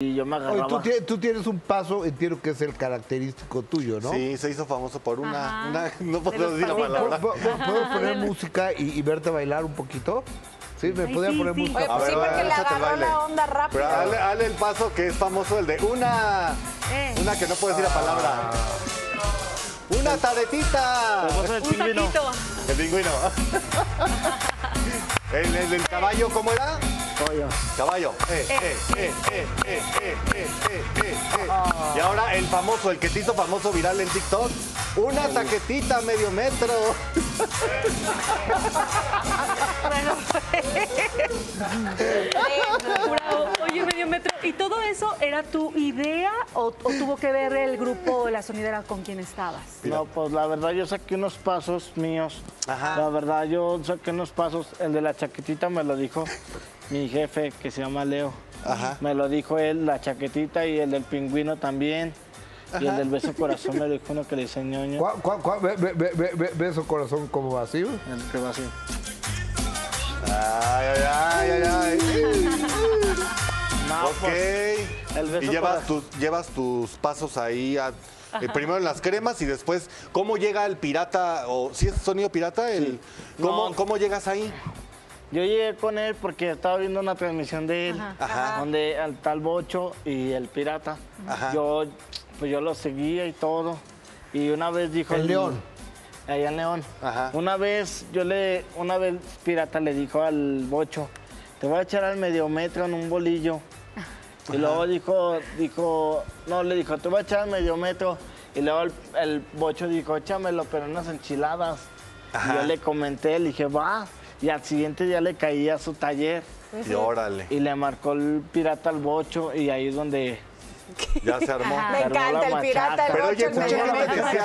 y yo me Oye, agarraba. tú, tienes, tú tienes un paso, entiendo que es el característico tuyo, ¿no? Sí, se hizo famoso por una. Una- no puedo decir la palabra. ¿Puedo, poner música y, y verte bailar un poquito? Sí, me Ay, podían sí, poner sí. música. Oye, A pues sí, ver, porque le el agarró baile. la onda rápido. Pero dale, dale el paso que es famoso, el de una. Eh. Una que no puedo decir la palabra. ¡Una taretita! Al Un pingüino. El pingüino. El, el del caballo, ¿cómo era? Caballo. Eh, eh, eh, eh, eh, eh, eh, eh, eh, eh. Y ahora el famoso, el que hizo famoso viral en TikTok. Una taquetita medio metro. Jurado. eso era tu idea o, o tuvo que ver el grupo La Sonidera con quien estabas? No, pues la verdad yo saqué unos pasos míos. Ajá. La verdad yo saqué unos pasos. El de la chaquetita me lo dijo mi jefe que se llama Leo. Ajá. Me lo dijo él, la chaquetita y el del pingüino también. Y el del beso corazón me lo dijo uno que le dice ñoño. ¿Cuál, beso corazón como vacío. El que va Ok. el beso y llevas tus, llevas tus pasos ahí, a- eh, primero en las cremas y después, ¿cómo llega el pirata? O si es sonido pirata, el, ¿cómo, No. ¿cómo llegas ahí? Yo llegué con él porque estaba viendo una transmisión de él, Ajá. donde el tal Bocho y el pirata. Ajá. Yo, pues yo lo seguía y todo. Y una vez dijo El León. Allá en León. Ajá. Una vez yo le, una vez pirata le dijo al Bocho, te voy a echar al medio metro en un bolillo. Y luego dijo, dijo, no, le dijo, te voy a echar medio metro. Y luego el, el Bocho dijo, échamelo, pero en unas enchiladas. Y yo le comenté, le dije, va. Y al siguiente día le caí a su taller. Y órale, Y le marcó el pirata al Bocho y ahí es donde ya se armó. Me Armó la encanta el pirata, el Pero bocho, oye,